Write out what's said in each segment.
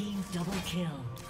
Team double kill.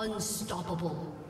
Unstoppable.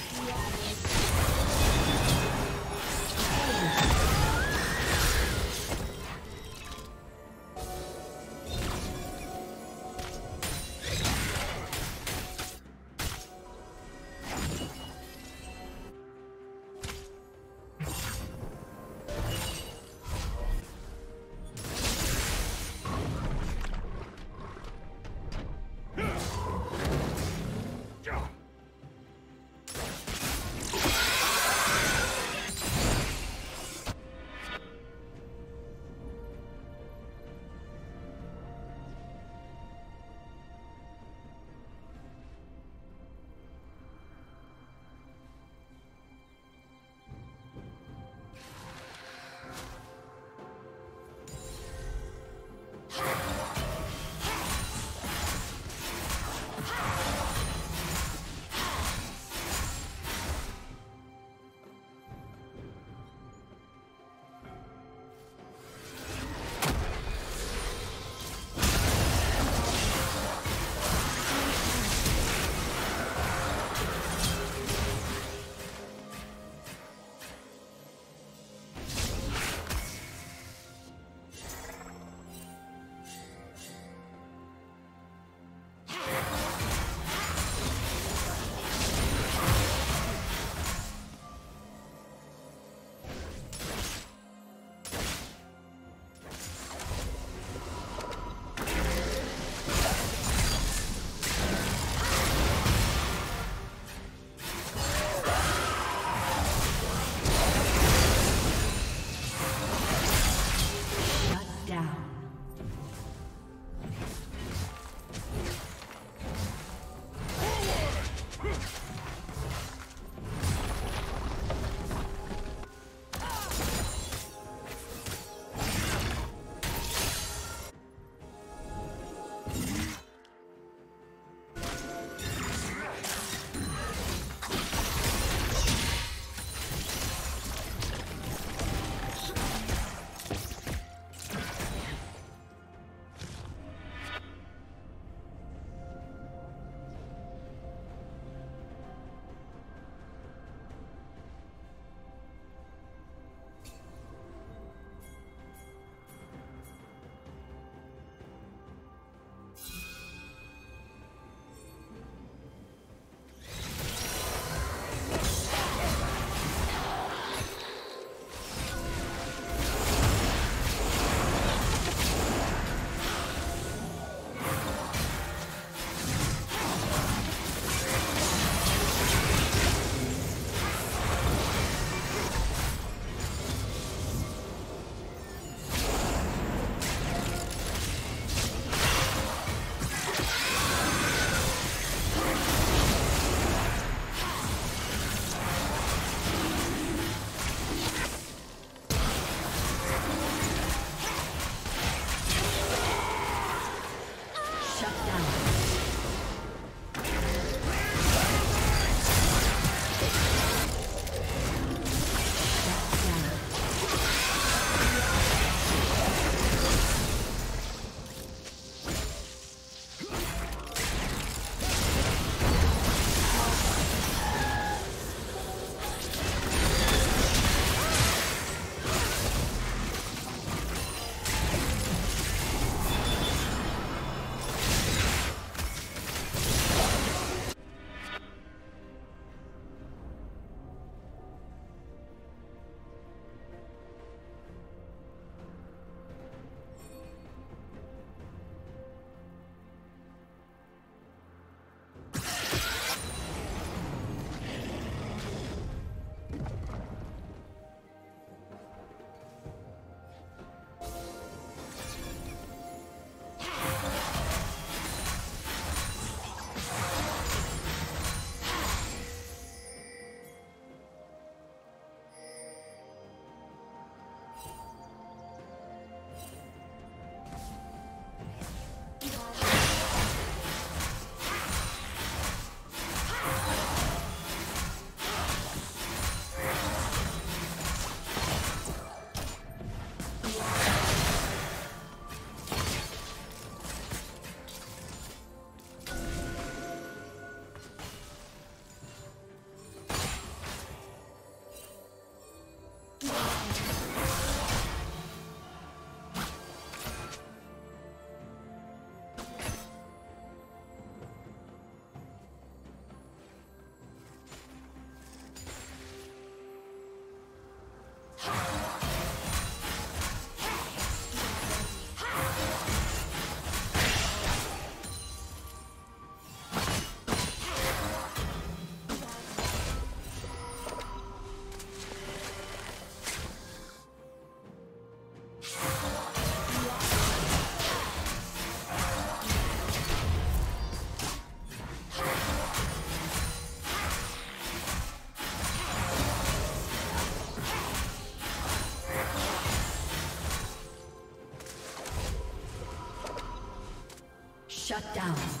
Shut down.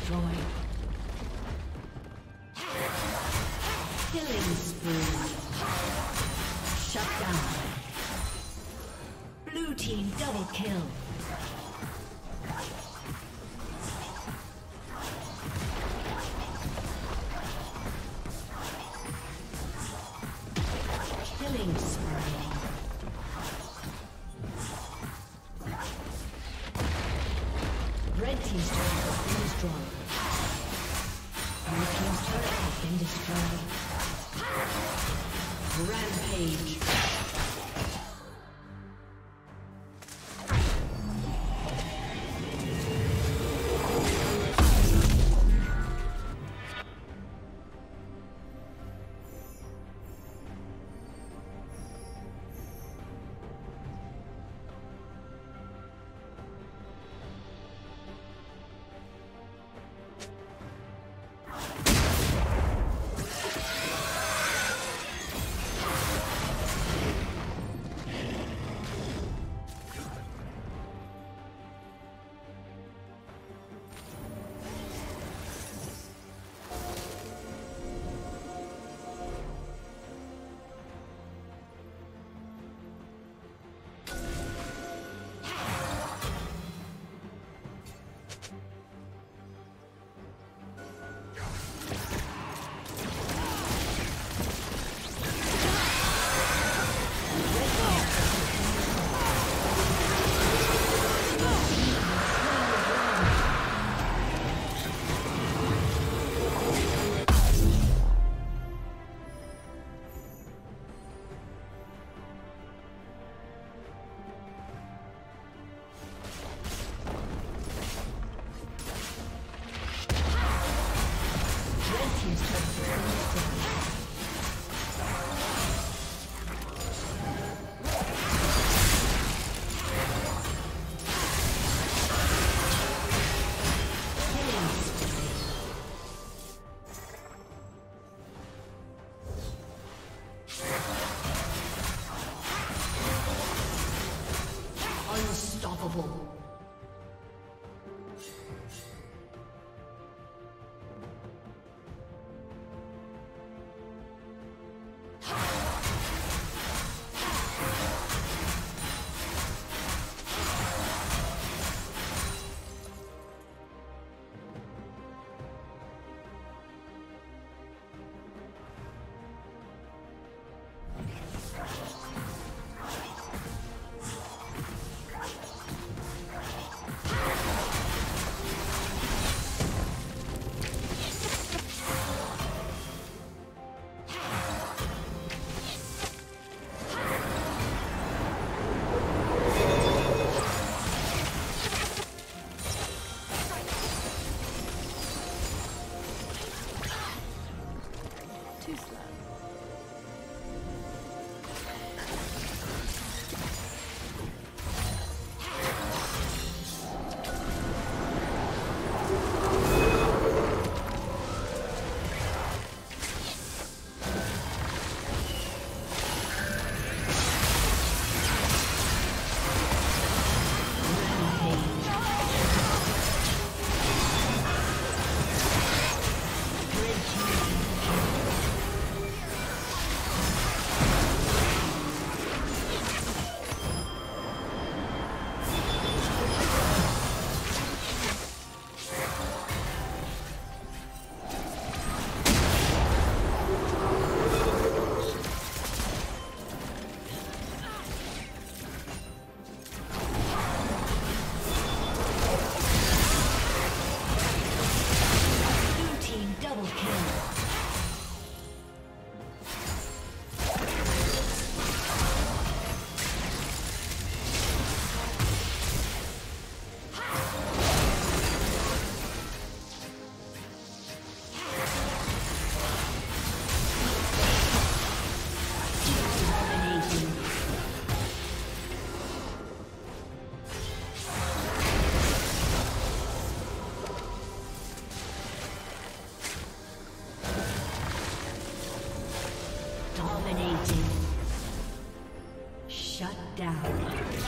Kill.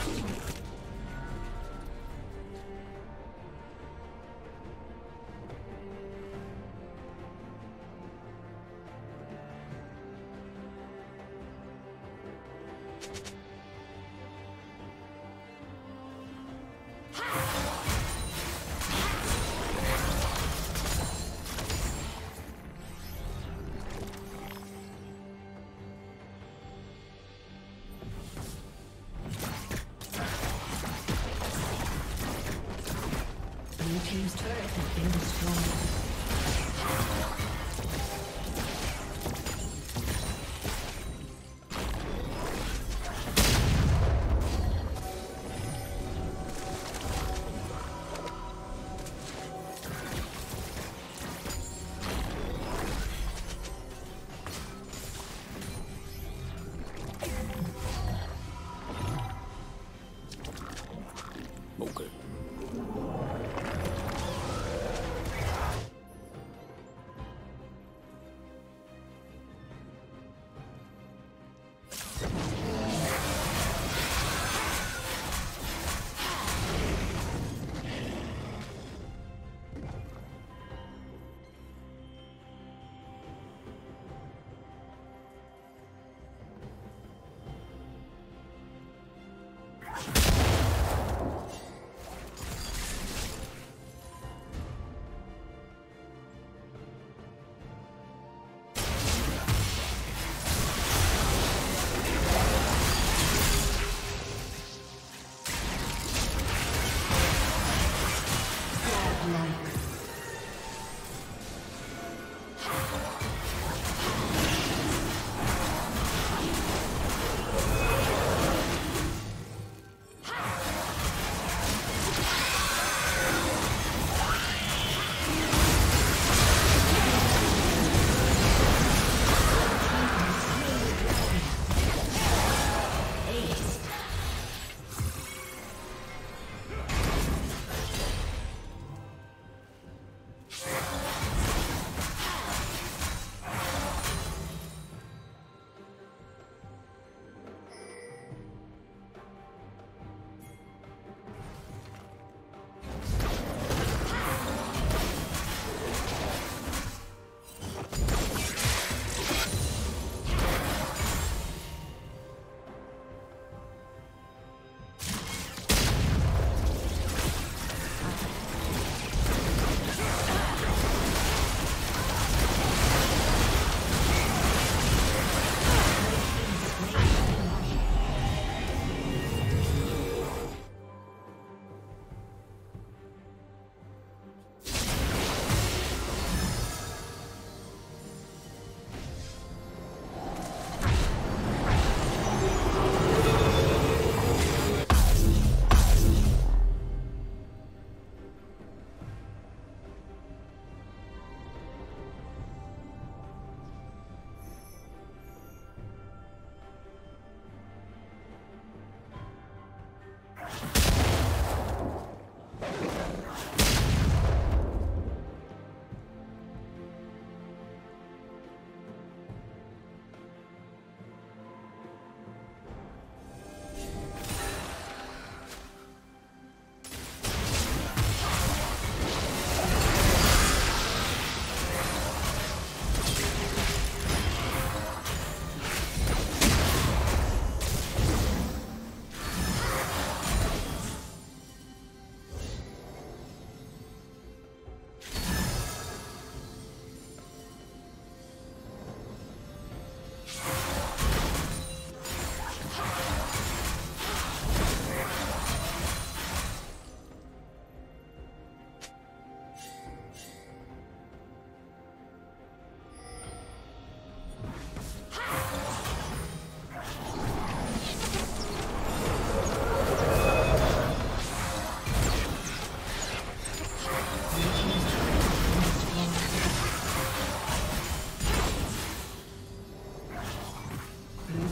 Unstoppable. light.